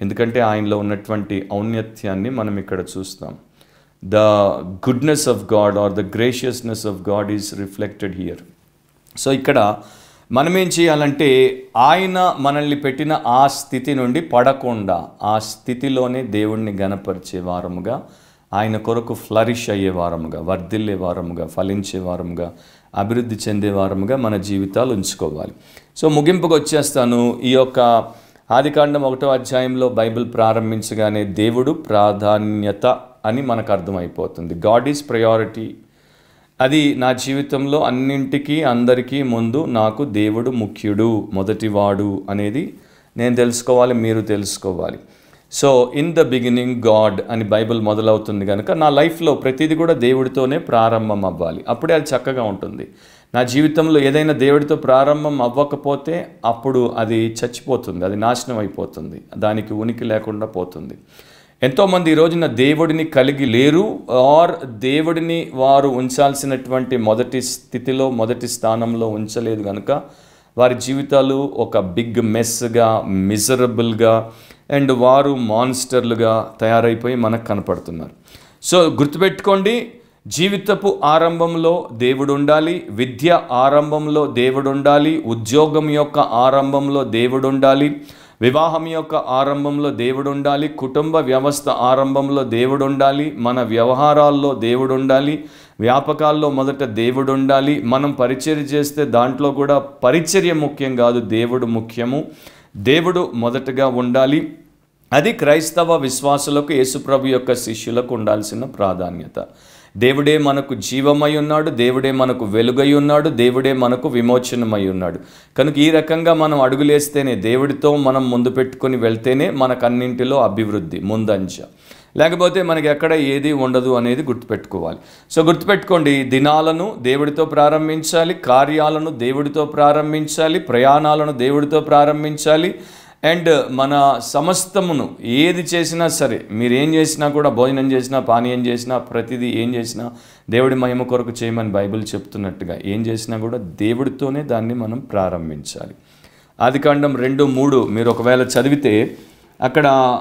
ఎందుకంటే ఆయనలో ఉన్నటువంటి ఔన్నత్యాన్ని మనం ఇక్కడ చూస్తాం. The goodness of God or the graciousness of God is reflected here so ఇక్కడ మనం ఏం చేయాలంటే ఆయన మనల్ని పెట్టిన ఆ స్థితి నుండి పడకుండా ఆ స్థితిలోనే దేవుణ్ణి గనపరిచే వారముగా ఆయన కొరకు ఫ్లరిష్ అయ్యే వారముగా వర్ధిల్లే వారముగా ఫలించే వారముగా అభివృద్ధి చెందే వారముగా మన జీవితాలు ఉంచుకోవాలి. సో ముగింపుకు వచ్చేస్తాను. ఈ యొక్క ఆదికాండం ఒకటో అధ్యాయంలో బైబిల్ ప్రారంభించగానే దేవుడు ప్రాధాన్యత అని మనకు అర్థమైపోతుంది. God is priority. అది నా జీవితంలో అన్నింటికీ అందరికీ ముందు నాకు దేవుడు ముఖ్యుడు మొదటివాడు అనేది నేను తెలుసుకోవాలి మీరు తెలుసుకోవాలి. So in the beginning God అని బైబిల్ మొదలవుతుంది కనుక నా లైఫ్లో ప్రతిదీ కూడా దేవుడితోనే ప్రారంభం అవ్వాలి అప్పుడే అది చక్కగా ఉంటుంది. నా జీవితంలో ఏదైనా దేవుడితో ప్రారంభం అవ్వకపోతే అప్పుడు అది చచ్చిపోతుంది అది నాశనం అయిపోతుంది దానికి ఉనికి లేకుండా పోతుంది. ఎంతోమంది ఈ రోజున దేవుడిని కలిగి లేరు ఆర్ దేవుడిని వారు ఉంచాల్సినటువంటి మొదటి స్థితిలో మొదటి స్థానంలో ఉంచలేదు కనుక వారి జీవితాలు ఒక బిగ్ మెస్గా మిజరబుల్గా అండ్ వారు మాన్స్టర్లుగా తయారైపోయి మనకు కనపడుతున్నారు. సో గుర్తుపెట్టుకోండి జీవితపు ఆరంభంలో దేవుడు ఉండాలి విద్య ఆరంభంలో దేవుడు ఉండాలి ఉద్యోగం యొక్క ఆరంభంలో దేవుడు ఉండాలి వివాహం యొక్క ఆరంభంలో దేవుడు ఉండాలి కుటుంబ వ్యవస్థ ఆరంభంలో దేవుడు ఉండాలి మన వ్యవహారాల్లో దేవుడు ఉండాలి వ్యాపకాల్లో మొదట దేవుడు ఉండాలి మనం పరిచర్య చేస్తే దాంట్లో కూడా పరిచర్య ముఖ్యం కాదు దేవుడు ముఖ్యము. దేవుడు మొదటగా ఉండాలి. అది క్రైస్తవ విశ్వాసులకు యేసుప్రభు యొక్క శిష్యులకు ఉండాల్సిన ప్రాధాన్యత. దేవుడే మనకు జీవమై ఉన్నాడు దేవుడే మనకు వెలుగై ఉన్నాడు దేవుడే మనకు విమోచనమై ఉన్నాడు. కనుక ఈ రకంగా మనం అడుగులేస్తేనే దేవుడితో మనం ముందు పెట్టుకొని వెళ్తేనే మనకు అన్నింటిలో అభివృద్ధి ముందంజ. లేకపోతే మనకి ఎక్కడ ఏది ఉండదు అనేది గుర్తుపెట్టుకోవాలి. సో గుర్తుపెట్టుకోండి దినాలను దేవుడితో ప్రారంభించాలి కార్యాలను దేవుడితో ప్రారంభించాలి ప్రయాణాలను దేవుడితో ప్రారంభించాలి అండ్ మన సమస్తమును ఏది చేసినా సరే మీరు ఏం చేసినా కూడా భోజనం చేసినా పానీయం చేసినా ప్రతిదీ ఏం చేసినా దేవుడి మహిమ కొరకు చేయమని బైబిల్ చెప్తున్నట్టుగా ఏం చేసినా కూడా దేవుడితోనే దాన్ని మనం ప్రారంభించాలి. ఆదికాండం రెండు మూడు మీరు ఒకవేళ చదివితే అక్కడ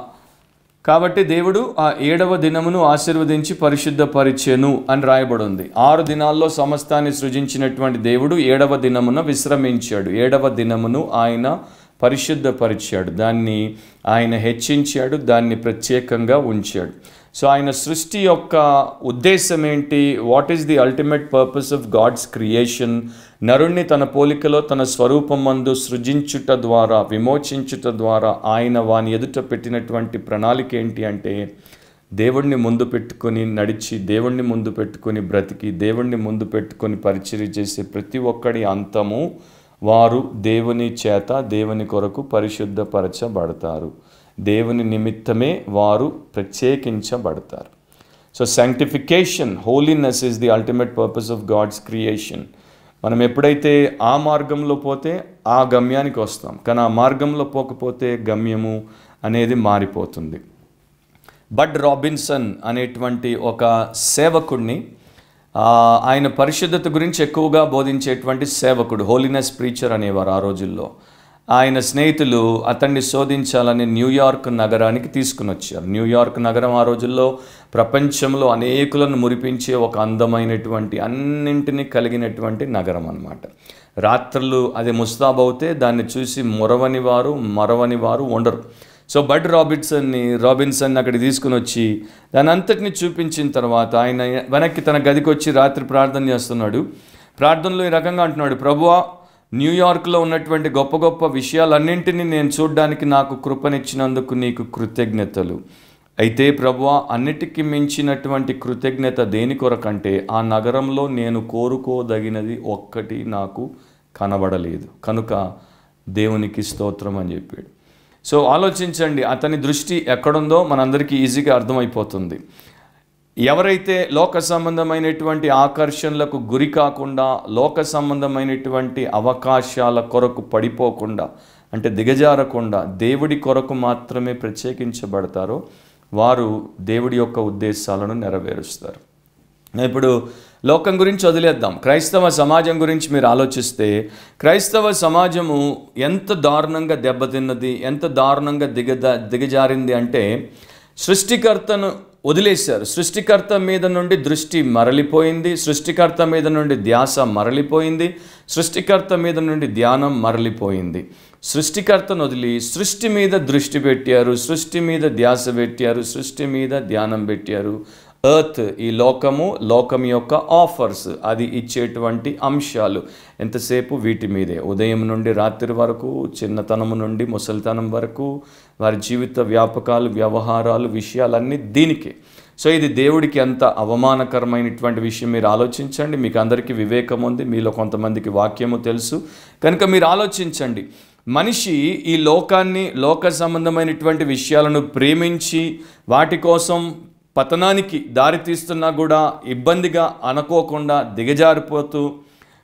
కాబట్టి దేవుడు ఆ ఏడవ దినమును ఆశీర్వదించి పరిశుద్ధపరిచెను అని రాయబడి ఉంది ఆరు దినాల్లో సమస్తాన్ని సృజించినటువంటి దేవుడు ఏడవ దినమున విశ్రమించాడు. ఏడవ దినమును ఆయన పరిశుద్ధపరిచాడు. దాన్ని ఆయన హెచ్చించాడు దాన్ని ప్రత్యేకంగా ఉంచాడు. సో ఆయన సృష్టి యొక్క ఉద్దేశం ఏంటి? What is the ultimate purpose of God's creation నరుణ్ణి తన పోలికలో తన స్వరూపమందు సృజించుట ద్వారా విమోచించుట ద్వారా ఆయన వాని ఎదుట పెట్టినటువంటి ప్రణాళిక ఏంటి అంటే దేవుణ్ణి ముందు పెట్టుకొని నడిచి దేవుణ్ణి ముందు పెట్టుకొని బ్రతికి దేవుణ్ణి ముందు పెట్టుకొని పరిచయం చేసే ప్రతి ఒక్కడి అంతము వారు దేవుని చేత దేవుని కొరకు పరిశుద్ధపరచబడతారు. దేవుని నిమిత్తమే వారు ప్రత్యేకించబడతారు. So sanctification holiness is the ultimate purpose of God's creation మనం ఎప్పుడైతే ఆ మార్గంలో పోతే ఆ గమ్యానికి వస్తాం. కానీ ఆ మార్గంలో పోకపోతే గమ్యము అనేది మారిపోతుంది. బడ్ రాబిన్సన్ అనేటువంటి ఒక సేవకుడిని ఆయన పరిశుద్ధత గురించి ఎక్కువగా బోధించేటువంటి సేవకుడు హోలీనెస్ ప్రీచర్ అనేవారు ఆ రోజుల్లో. ఆయన స్నేహితులు అతన్ని శోధించాలని న్యూయార్క్ నగరానికి తీసుకుని వచ్చారు. న్యూయార్క్ నగరం ఆ రోజుల్లో ప్రపంచంలో అనేకులను మురిపించే ఒక అందమైనటువంటి అన్నింటినీ కలిగినటువంటి నగరం అన్నమాట. రాత్రులు అది ముస్తాబ్ అవుతే దాన్ని చూసి మొరవని వారు మరవని వారు ఉండరు. సో బడ్ రాబిన్సన్ని రాబిన్సన్ అక్కడికి తీసుకుని వచ్చి దాని అంతటిని చూపించిన తర్వాత ఆయన వెనక్కి తన గదికి వచ్చి రాత్రి ప్రార్థన చేస్తున్నాడు. ప్రార్థనలో ఈ రకంగా అంటున్నాడు ప్రభువా న్యూయార్క్లో ఉన్నటువంటి గొప్ప గొప్ప విషయాలన్నింటినీ నేను చూడడానికి నాకు కృపనిచ్చినందుకు నీకు కృతజ్ఞతలు. అయితే ప్రభువ అన్నిటికీ మించినటువంటి కృతజ్ఞత దేని కొరకంటే ఆ నగరంలో నేను కోరుకోదగినది ఒక్కటి నాకు కనబడలేదు. కనుక దేవునికి స్తోత్రం అని చెప్పాడు. సో ఆలోచించండి అతని దృష్టి ఎక్కడుందో మనందరికీ ఈజీగా అర్థమైపోతుంది. ఎవరైతే లోక సంబంధమైనటువంటి ఆకర్షణలకు గురి కాకుండా లోక సంబంధమైనటువంటి అవకాశాల కొరకు పడిపోకుండా అంటే దిగజారకుండా దేవుడి కొరకు మాత్రమే ప్రత్యేకించబడతారో వారు దేవుడి యొక్క ఉద్దేశాలను నెరవేరుస్తారు. ఇప్పుడు లోకం గురించి వదిలేద్దాం. క్రైస్తవ సమాజం గురించి మీరు ఆలోచిస్తే క్రైస్తవ సమాజము ఎంత దారుణంగా దెబ్బతిన్నది ఎంత దారుణంగా దిగద దిగజారింది అంటే సృష్టికర్తను వదిలేశారు. సృష్టికర్త మీద నుండి దృష్టి మరలిపోయింది సృష్టికర్త మీద నుండి ధ్యాస మరలిపోయింది సృష్టికర్త మీద నుండి ధ్యానం మరలిపోయింది. సృష్టికర్తను వదిలి సృష్టి మీద దృష్టి పెట్టారు సృష్టి మీద ధ్యాస పెట్టారు సృష్టి మీద ధ్యానం పెట్టారు. ఎర్త్ ఈ లోకము లోకం యొక్క ఆఫర్స్ అది ఇచ్చేటువంటి అంశాలు. ఎంతసేపు? వీటి మీదే. ఉదయం నుండి రాత్రి వరకు చిన్నతనము నుండి ముసలితనం వరకు వారి జీవిత వ్యాపకాలు వ్యవహారాలు విషయాలన్నీ దీనికే. సో ఇది దేవుడికి ఎంత అవమానకరమైనటువంటి విషయం. మీరు ఆలోచించండి. మీకు అందరికీ వివేకం ఉంది. మీలో కొంతమందికి వాక్యము తెలుసు. కనుక మీరు ఆలోచించండి. మనిషి ఈ లోకాన్ని లోక సంబంధమైనటువంటి విషయాలను ప్రేమించి వాటి కోసం పతనానికి దారితీస్తున్నా కూడా ఇబ్బందిగా అనుకోకుండా దిగజారిపోతూ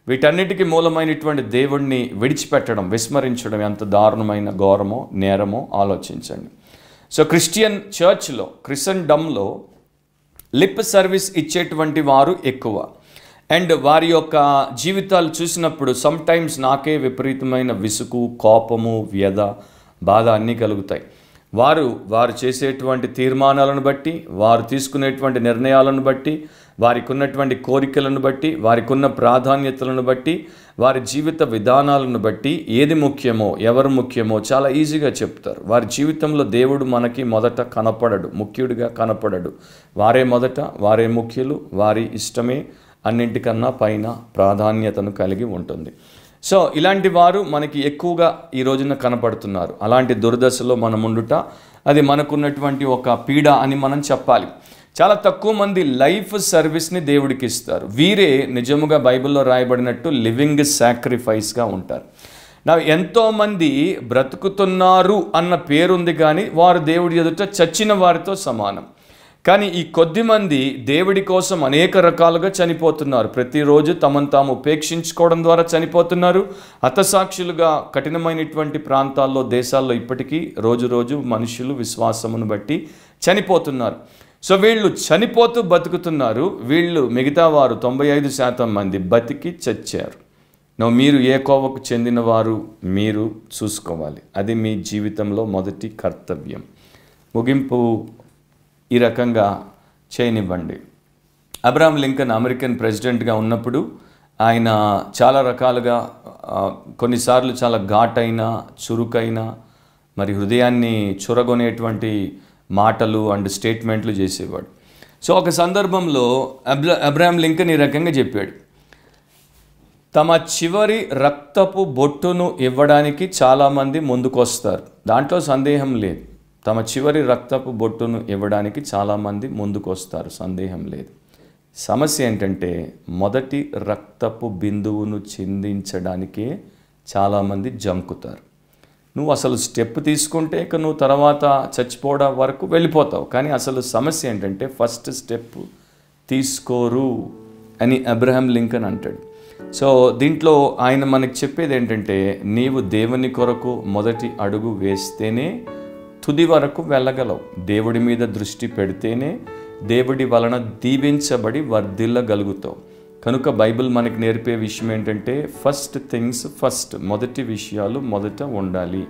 వీటన్నిటికీ మూలమైనటువంటి దేవుణ్ణి విడిచిపెట్టడం విస్మరించడం ఎంత దారుణమైన ఘోరమో నేరమో ఆలోచించండి. సో క్రిస్టియన్ చర్చ్లో క్రిస్టన్డమ్లో లిప్ సర్వీస్ ఇచ్చేటువంటి వారు ఎక్కువ. అండ్ వారి యొక్క జీవితాలు చూసినప్పుడు సమ్టైమ్స్ నాకే విపరీతమైన విసుగు కోపము వ్యధ బాధ అన్నీ కలుగుతాయి. వారు వారు చేసేటువంటి తీర్మానాలను బట్టి వారు తీసుకునేటువంటి నిర్ణయాలను బట్టి వారికి ఉన్నటువంటి కోరికలను బట్టి వారికి ఉన్న ప్రాధాన్యతలను బట్టి వారి జీవిత విధానాలను బట్టి ఏది ముఖ్యమో ఎవరు ముఖ్యమో చాలా ఈజీగా చెప్తారు. వారి జీవితంలో దేవుడు మనకి మొదట కనపడడు ముఖ్యుడిగా కనపడడు. వారే మొదట వారే ముఖ్యులు వారి ఇష్టమే అన్నింటికన్నా పైన ప్రాధాన్యతను కలిగి ఉంటుంది. సో ఇలాంటి వారు మనకి ఎక్కువగా ఈ రోజున కనపడుతున్నారు. అలాంటి దుర్దశలో మనం ఉండుట అది మనకున్నటువంటి ఒక పీడ అని మనం చెప్పాలి. చాలా తక్కువ మంది లైఫ్ సర్వీస్ని దేవుడికి ఇస్తారు వీరే నిజముగా బైబిల్లో రాయబడినట్టు లివింగ్ సాక్రిఫైస్గా ఉంటారు. నా ఎంతోమంది బ్రతుకుతున్నారు అన్న పేరుంది కానీ వారు దేవుడి ఎదుట చచ్చిన వారితో సమానం. కానీ ఈ కొద్ది మంది దేవుడి కోసం అనేక రకాలుగా చనిపోతున్నారు. ప్రతిరోజు తమను తాము ఉపేక్షించుకోవడం ద్వారా చనిపోతున్నారు. హతసాక్షులుగా కఠినమైనటువంటి ప్రాంతాల్లో దేశాల్లో ఇప్పటికీ రోజు రోజు మనుషులు విశ్వాసమును బట్టి చనిపోతున్నారు. సో వీళ్ళు చనిపోతూ బతుకుతున్నారు. వీళ్ళు మిగతా వారు తొంభై ఐదు శాతం మంది బతికి చచ్చారు. నో మీరు ఏ కోవకు చెందినవారు మీరు చూసుకోవాలి. అది మీ జీవితంలో మొదటి కర్తవ్యం. ముగింపు ఈ రకంగా చేయనివ్వండి. అబ్రామ్ లింకన్ అమెరికన్ ప్రెసిడెంట్గా ఉన్నప్పుడు ఆయన చాలా రకాలుగా కొన్నిసార్లు చాలా ఘాటైన చురుకైన మరి హృదయాన్ని చురగొనేటువంటి మాటలు అండ్ స్టేట్మెంట్లు చేసేవాడు. సో ఒక సందర్భంలో అబ్రా అబ్రాహం లింకన్ ఈ రకంగా చెప్పాడు. తమ చివరి రక్తపు బొట్టును ఇవ్వడానికి చాలామంది ముందుకొస్తారు. దాంట్లో సందేహం లేదు. తమ చివరి రక్తపు బొట్టును ఇవ్వడానికి చాలామంది ముందుకొస్తారు సందేహం లేదు. సమస్య ఏంటంటే మొదటి రక్తపు బిందువును చిందించడానికే చాలామంది జంకుతారు. నువ్వు అసలు స్టెప్ తీసుకుంటే ఇక నువ్వు తర్వాత చచ్చిపోవడం వరకు వెళ్ళిపోతావు. కానీ అసలు సమస్య ఏంటంటే ఫస్ట్ స్టెప్ తీసుకోరు అని అబ్రహం లింకన్ అంటాడు. సో దీంట్లో ఆయన మనకి చెప్పేది ఏంటంటే నీవు దేవుని కొరకు మొదటి అడుగు వేస్తేనే తుది వరకు వెళ్ళగలవు. దేవుడి మీద దృష్టి పెడితేనే దేవుడి వలన దీవించబడి వర్ధిల్లగలుగుతావు. కనుక బైబిల్ మనకి నేర్పే విషయం ఏంటంటే ఫస్ట్ థింగ్స్ ఫస్ట్ మొదటి విషయాలు మొదట ఉండాలి.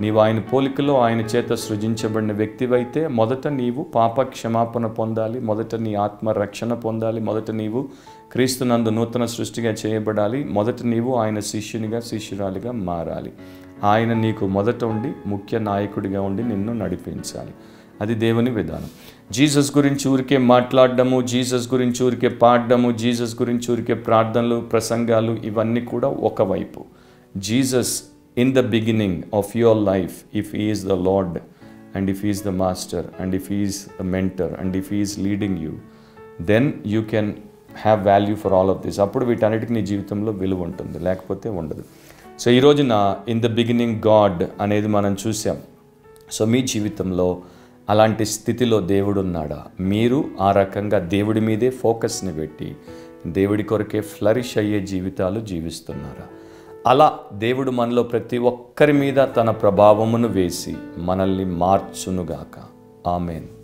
నీవు ఆయన పోలికలో ఆయన చేత సృజించబడిన వ్యక్తివైతే మొదట నీవు పాప క్షమాపణ పొందాలి మొదట నీ ఆత్మ రక్షణ పొందాలి మొదట నీవు క్రీస్తునందు నూతన సృష్టిగా చేయబడాలి మొదట నీవు ఆయన శిష్యునిగా శిష్యురాలిగా మారాలి. ఆయన నీకు మొదట ఉండి ముఖ్య నాయకుడిగా ఉండి నిన్ను నడిపించాలి. అది దేవుని విధానం. జీసస్ గురించి ఊరికే మాట్లాడడము జీసస్ గురించి ఊరికే పాడడము జీసస్ గురించి ఊరికే ప్రార్థనలు ప్రసంగాలు ఇవన్నీ కూడా ఒకవైపు Jesus in the beginning of your life if is the Lord and if is the master and if is the mentor and if is leading you then you can have value for all of this. అప్పుడు వీటన్నిటికి నీ జీవితంలో విలువ ఉంటుంది లేకపోతే ఉండదు. So ఈ రోజున ఇన్ ద బిగినింగ్ గాడ్ అనేది మనం చూసాం సో మీ జీవితంలో అలాంటి స్థితిలో దేవుడు ఉన్నాడా మీరు ఆ రకంగా దేవుడి మీదే ఫోకస్ని పెట్టి దేవుడి కొరకే ఫ్లరిష్ అయ్యే జీవితాలు జీవిస్తున్నారా? అలా దేవుడు మనలో ప్రతి ఒక్కరి మీద తన ప్రభావమును వేసి మనల్ని మార్చునుగాక. ఆమెన్.